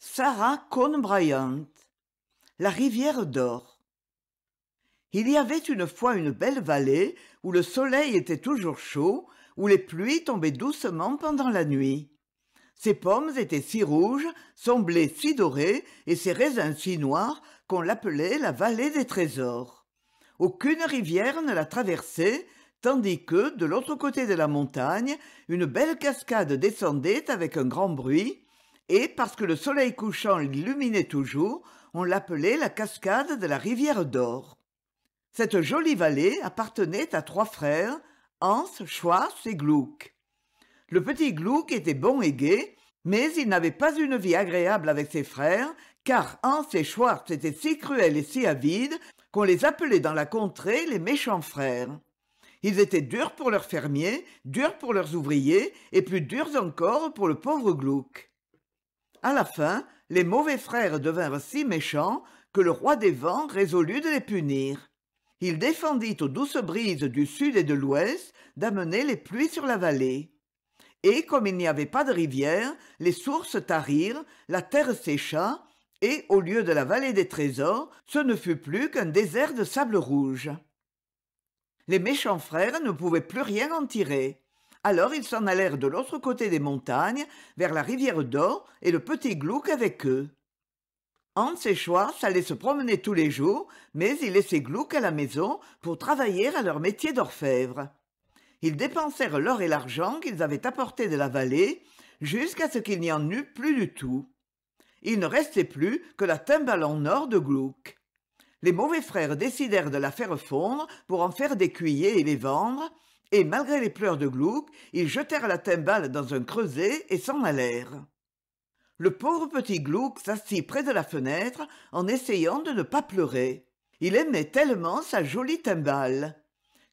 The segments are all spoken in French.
Sarah Cohn Bryant La rivière d'or Il y avait une fois une belle vallée où le soleil était toujours chaud, où les pluies tombaient doucement pendant la nuit. Ses pommes étaient si rouges, son blé si doré et ses raisins si noirs qu'on l'appelait la vallée des trésors. Aucune rivière ne la traversait, tandis que, de l'autre côté de la montagne, une belle cascade descendait avec un grand bruit, et parce que le soleil couchant l'illuminait toujours, on l'appelait la cascade de la rivière d'or. Cette jolie vallée appartenait à trois frères, Hans, Schwartz et Gluck. Le petit Gluck était bon et gai, mais il n'avait pas une vie agréable avec ses frères, car Hans et Schwartz étaient si cruels et si avides qu'on les appelait dans la contrée les méchants frères. Ils étaient durs pour leurs fermiers, durs pour leurs ouvriers, et plus durs encore pour le pauvre Gluck. À la fin, les mauvais frères devinrent si méchants que le roi des vents résolut de les punir. Il défendit aux douces brises du sud et de l'ouest d'amener les pluies sur la vallée. Et comme il n'y avait pas de rivière, les sources tarirent, la terre sécha, et au lieu de la vallée des trésors, ce ne fut plus qu'un désert de sable rouge. Les méchants frères ne pouvaient plus rien en tirer. Alors ils s'en allèrent de l'autre côté des montagnes, vers la rivière d'or, et le petit Gluck avec eux. Hans et Schwartz allaient se promener tous les jours, mais ils laissaient Gluck à la maison pour travailler à leur métier d'orfèvre. Ils dépensèrent l'or et l'argent qu'ils avaient apportés de la vallée, jusqu'à ce qu'il n'y en eût plus du tout. Il ne restait plus que la timbale en or de Gluck. Les mauvais frères décidèrent de la faire fondre pour en faire des cuillers et les vendre, et malgré les pleurs de Gluck, ils jetèrent la timbale dans un creuset et s'en allèrent. Le pauvre petit Gluck s'assit près de la fenêtre en essayant de ne pas pleurer. Il aimait tellement sa jolie timbale.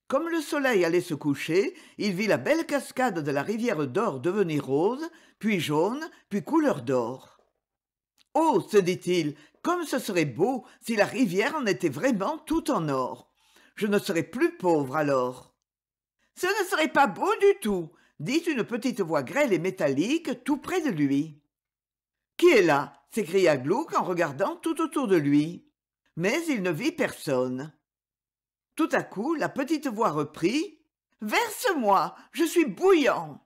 Comme le soleil allait se coucher, il vit la belle cascade de la rivière d'or devenir rose, puis jaune, puis couleur d'or. Oh, se dit-il, comme ce serait beau si la rivière en était vraiment tout en or. Je ne serais plus pauvre alors. Ce ne serait pas beau du tout, dit une petite voix grêle et métallique tout près de lui. Qui est là? s'écria Gluck en regardant tout autour de lui. Mais il ne vit personne. Tout à coup, la petite voix reprit. Verse-moi, je suis bouillant.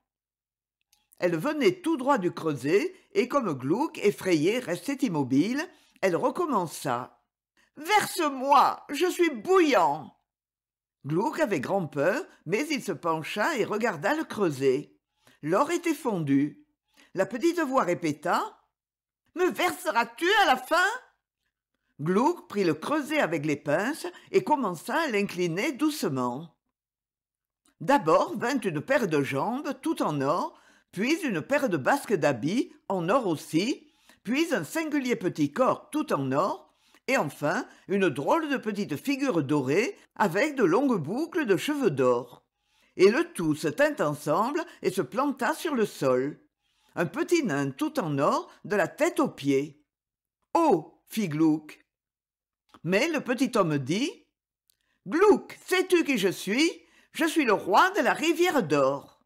Elle venait tout droit du creuset, et comme Gluck, effrayé, restait immobile, elle recommença. Verse-moi, je suis bouillant. Gluck avait grand peur, mais il se pencha et regarda le creuset. L'or était fondu. La petite voix répéta. Me verseras-tu à la fin? Gluck prit le creuset avec les pinces et commença à l'incliner doucement. D'abord vint une paire de jambes tout en or, puis une paire de basques d'habits en or aussi, puis un singulier petit corps tout en or, et enfin une drôle de petite figure dorée avec de longues boucles de cheveux d'or. Et le tout se tint ensemble et se planta sur le sol. Un petit nain tout en or, de la tête aux pieds. Oh fit Gluck. Mais le petit homme dit Gluck, sais-tu qui je suis? Je suis le roi de la rivière d'or.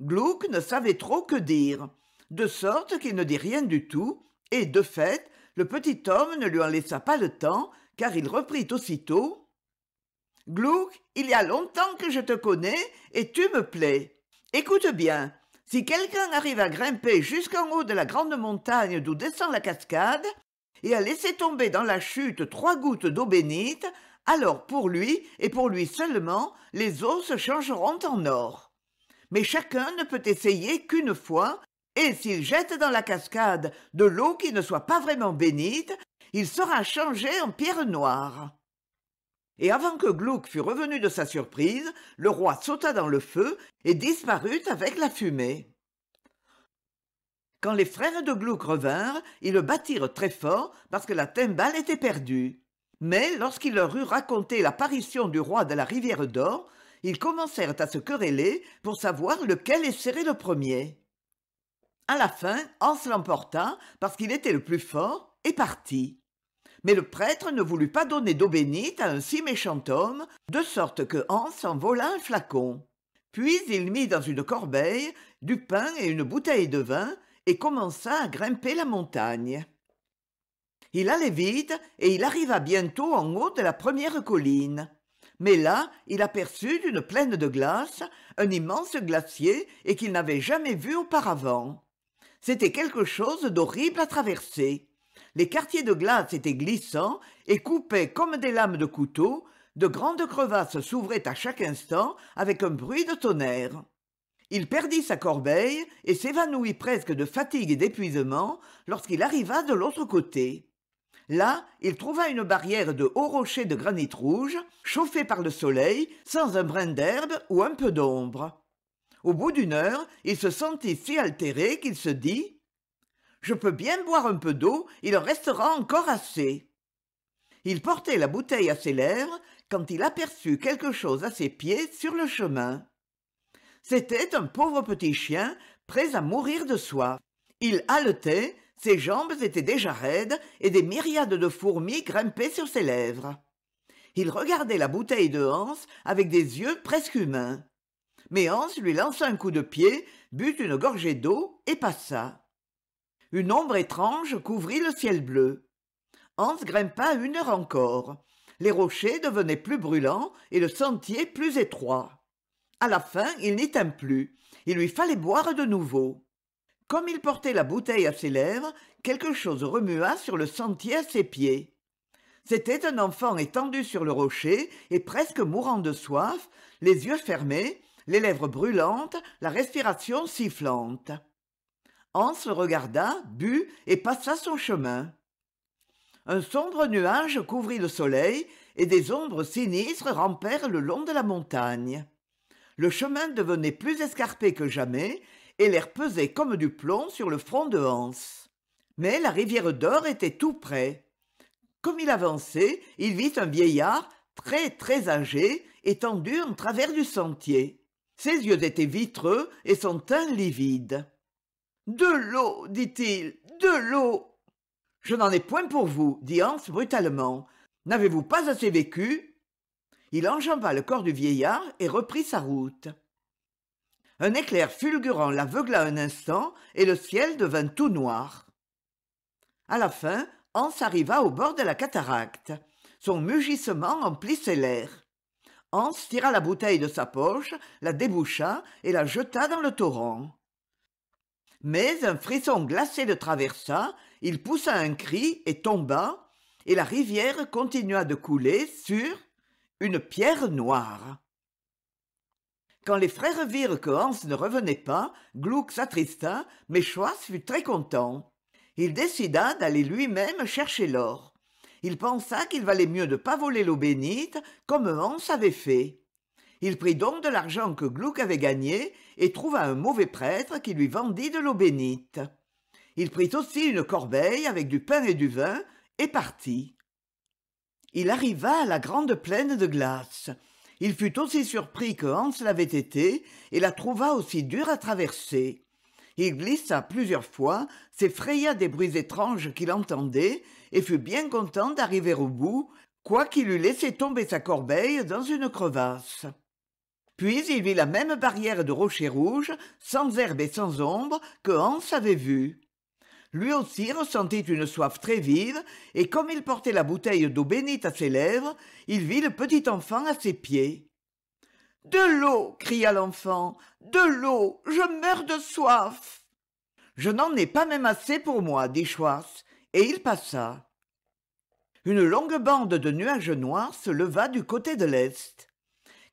Gluck ne savait trop que dire de sorte qu'il ne dit rien du tout, et de fait, le petit homme ne lui en laissa pas le temps, car il reprit aussitôt. Gluck, il y a longtemps que je te connais, et tu me plais. Écoute bien, si quelqu'un arrive à grimper jusqu'en haut de la grande montagne d'où descend la cascade, et à laisser tomber dans la chute trois gouttes d'eau bénite, alors pour lui, et pour lui seulement, les eaux se changeront en or. Mais chacun ne peut essayer qu'une fois, et s'il jette dans la cascade de l'eau qui ne soit pas vraiment bénite, il sera changé en pierre noire. Et avant que Gluck fût revenu de sa surprise, le roi sauta dans le feu et disparut avec la fumée. Quand les frères de Gluck revinrent, ils le battirent très fort parce que la timbale était perdue. Mais lorsqu'il leur eut raconté l'apparition du roi de la rivière d'or, ils commencèrent à se quereller pour savoir lequel essaierait le premier. À la fin, Hans l'emporta, parce qu'il était le plus fort, et partit. Mais le prêtre ne voulut pas donner d'eau bénite à un si méchant homme, de sorte que Hans en vola un flacon. Puis il mit dans une corbeille du pain et une bouteille de vin, et commença à grimper la montagne il allait vite et il arriva bientôt en haut de la première colline mais là il aperçut d'une plaine de glace un immense glacier et qu'il n'avait jamais vu auparavant c'était quelque chose d'horrible à traverser. Les quartiers de glace étaient glissants et coupaient comme des lames de couteau. De grandes crevasses s'ouvraient à chaque instant avec un bruit de tonnerre. Il perdit sa corbeille et s'évanouit presque de fatigue et d'épuisement lorsqu'il arriva de l'autre côté. Là il trouva une barrière de hauts rochers de granit rouge chauffés par le soleil sans un brin d'herbe ou un peu d'ombre au bout d'une heure il se sentit si altéré qu'il se dit je peux bien boire un peu d'eau il en restera encore assez il portait la bouteille à ses lèvres quand il aperçut quelque chose à ses pieds sur le chemin. C'était un pauvre petit chien prêt à mourir de soif. Il haletait ses jambes étaient déjà raides et des myriades de fourmis grimpaient sur ses lèvres. Il regardait la bouteille de hans avec des yeux presque humains mais hans lui lança un coup de pied but une gorgée d'eau et passa. Une ombre étrange couvrit le ciel bleu. Hans grimpa une heure encore. Les rochers devenaient plus brûlants et le sentier plus étroit. À la fin il n'y tint plus. Il lui fallait boire de nouveau. Comme il portait la bouteille à ses lèvres quelque chose remua sur le sentier à ses pieds. C'était un enfant étendu sur le rocher et presque mourant de soif les yeux fermés les lèvres brûlantes la respiration sifflante. Hans le regarda but et passa son chemin. Un sombre nuage couvrit le soleil et des ombres sinistres rampèrent le long de la montagne. Le chemin devenait plus escarpé que jamais et l'air pesait comme du plomb sur le front de hans. Mais la rivière d'or était tout près. Comme il avançait il vit un vieillard très très âgé étendu en travers du sentier ses yeux étaient vitreux et son teint livide de l'eau dit-il de l'eau je n'en ai point pour vous dit hans brutalement n'avez-vous pas assez vécu? Il enjamba le corps du vieillard et reprit sa route. Un éclair fulgurant l'aveugla un instant et le ciel devint tout noir. À la fin hans arriva au bord de la cataracte. Son mugissement emplissait l'air hans tira la bouteille de sa poche la déboucha et la jeta dans le torrent. Mais un frisson glacé le traversa il poussa un cri et tomba et la rivière continua de couler sur une pierre noire. Quand les frères virent que hans ne revenait pas gluck s'attrista mais schwartz fut très content. Il décida d'aller lui-même chercher l'or il pensa qu'il valait mieux ne pas voler l'eau bénite comme hans avait fait. Il prit donc de l'argent que gluck avait gagné et trouva un mauvais prêtre qui lui vendit de l'eau bénite. Il prit aussi une corbeille avec du pain et du vin et partit. Il arriva à la grande plaine de glace. Il fut aussi surpris que hans l'avait été et la trouva aussi dure à traverser il glissa plusieurs fois s'effraya des bruits étranges qu'il entendait et fut bien content d'arriver au bout quoiqu'il eût laissé tomber sa corbeille dans une crevasse. Puis il vit la même barrière de rochers rouges sans herbe et sans ombre que hans avait vue lui aussi ressentit une soif très vive et comme il portait la bouteille d'eau bénite à ses lèvres il vit le petit enfant à ses pieds de l'eau! cria l'enfant de l'eau! Je meurs de soif! Je n'en ai pas même assez pour moi dit schwartz. Et il passa. Une longue bande de nuages noirs se leva du côté de l'est.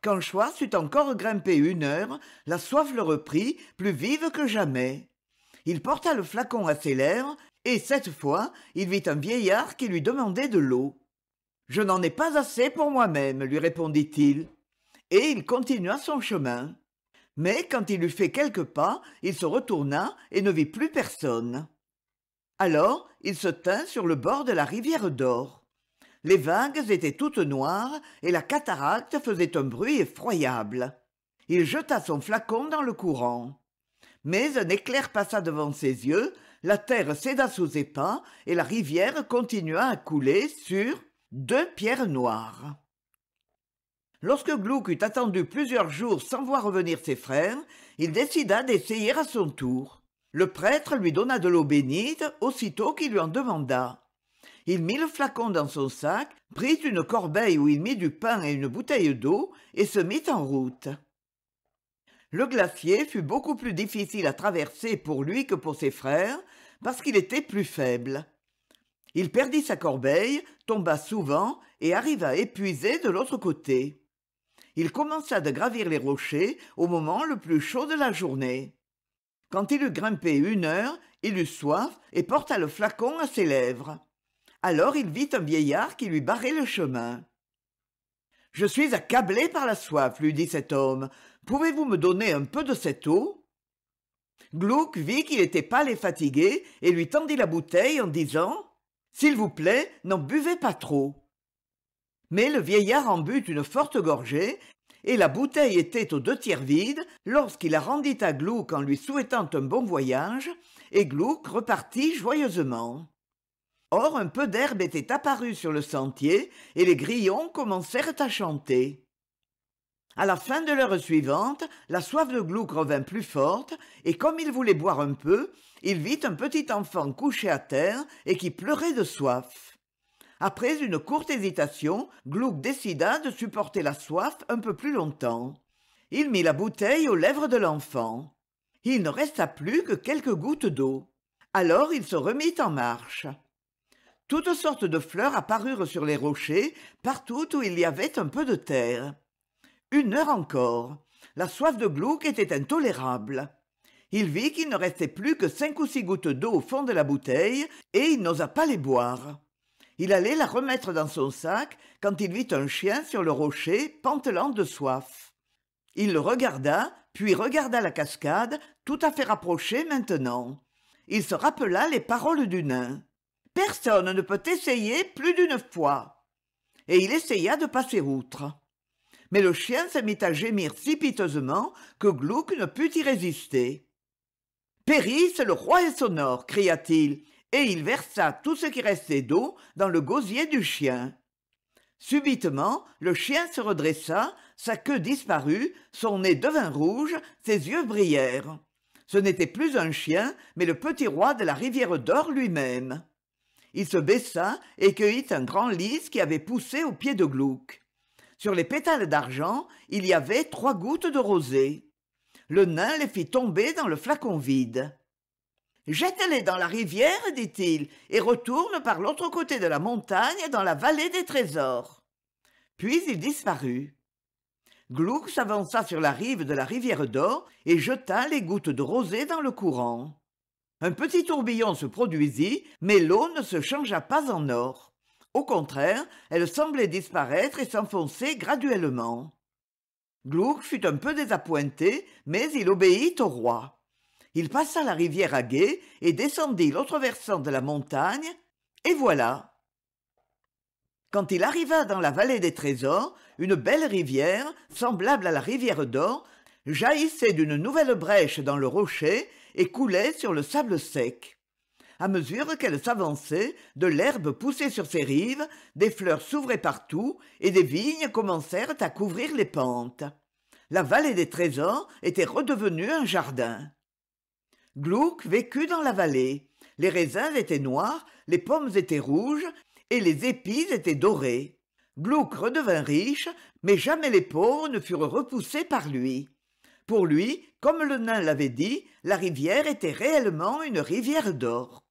Quand schwartz eut encore grimpé une heure la soif le reprit plus vive que jamais. Il porta le flacon à ses lèvres et cette fois il vit un vieillard qui lui demandait de l'eau je n'en ai pas assez pour moi-même lui répondit-il et il continua son chemin. Mais quand il eut fait quelques pas il se retourna et ne vit plus personne. Alors il se tint sur le bord de la rivière d'or. Les vagues étaient toutes noires et la cataracte faisait un bruit effroyable. Il jeta son flacon dans le courant. Mais un éclair passa devant ses yeux la terre céda sous ses pas et la rivière continua à couler sur deux pierres noires lorsque gluck eut attendu plusieurs jours sans voir revenir ses frères il décida d'essayer à son tour. Le prêtre lui donna de l'eau bénite aussitôt qu'il lui en demanda. Il mit le flacon dans son sac prit une corbeille où il mit du pain et une bouteille d'eau et se mit en route. Le glacier fut beaucoup plus difficile à traverser pour lui que pour ses frères parce qu'il était plus faible. Il perdit sa corbeille tomba souvent et arriva épuisé de l'autre côté il commença de gravir les rochers au moment le plus chaud de la journée. Quand il eut grimpé une heure il eut soif et porta le flacon à ses lèvres. Alors il vit un vieillard qui lui barrait le chemin je suis accablé par la soif lui dit cet homme pouvez-vous me donner un peu de cette eau? Glouck vit qu'il était pâle et fatigué et lui tendit la bouteille en disant s'il vous plaît n'en buvez pas trop mais le vieillard en but une forte gorgée et la bouteille était aux deux tiers vide lorsqu'il la rendit à glouck en lui souhaitant un bon voyage et glouck repartit joyeusement. Or un peu d'herbe était apparue sur le sentier et les grillons commencèrent à chanter. À la fin de l'heure suivante la soif de glouck revint plus forte et comme il voulait boire un peu il vit un petit enfant couché à terre et qui pleurait de soif après une courte hésitation glouck décida de supporter la soif un peu plus longtemps. Il mit la bouteille aux lèvres de l'enfant. Il ne resta plus que quelques gouttes d'eau. Alors il se remit en marche. Toutes sortes de fleurs apparurent sur les rochers partout où il y avait un peu de terre. Une heure encore la soif de glouck était intolérable. Il vit qu'il ne restait plus que cinq ou six gouttes d'eau au fond de la bouteille et il n'osa pas les boire il allait la remettre dans son sac quand il vit un chien sur le rocher pantelant de soif. Il le regarda puis regarda la cascade tout à fait rapprochée maintenant. Il se rappela les paroles du nain personne ne peut essayer plus d'une fois et il essaya de passer outre. Mais le chien se mit à gémir si piteusement que glouck ne put y résister périsse le roi et son or cria-t-il et il versa tout ce qui restait d'eau dans le gosier du chien. Subitement le chien se redressa sa queue disparut son nez devint rouge ses yeux brillèrent. Ce n'était plus un chien mais le petit roi de la rivière d'or lui-même. Il se baissa et cueillit un grand lys qui avait poussé au pied de glouck sur les pétales d'argent il y avait trois gouttes de rosée. Le nain les fit tomber dans le flacon vide jette-les dans la rivière dit-il et retourne par l'autre côté de la montagne dans la vallée des trésors. Puis il disparut. Glouck s'avança sur la rive de la rivière d'or et jeta les gouttes de rosée dans le courant. Un petit tourbillon se produisit mais l'eau ne se changea pas en or. Au contraire elle semblait disparaître et s'enfoncer graduellement. Glouck fut un peu désappointé mais il obéit au roi il passa la rivière à gué et descendit l'autre versant de la montagne et voilà. Quand il arriva dans la vallée des trésors une belle rivière semblable à la rivière d'or jaillissait d'une nouvelle brèche dans le rocher et coulait sur le sable sec. À mesure qu'elle s'avançait de l'herbe poussait sur ses rives des fleurs s'ouvraient partout et des vignes commencèrent à couvrir les pentes. La vallée des trésors était redevenue un jardin glouck vécut dans la vallée. Les raisins étaient noirs les pommes étaient rouges et les épis étaient dorés glouck redevint riche mais jamais les pauvres ne furent repoussés par lui. Pour lui comme le nain l'avait dit la rivière était réellement une rivière d'or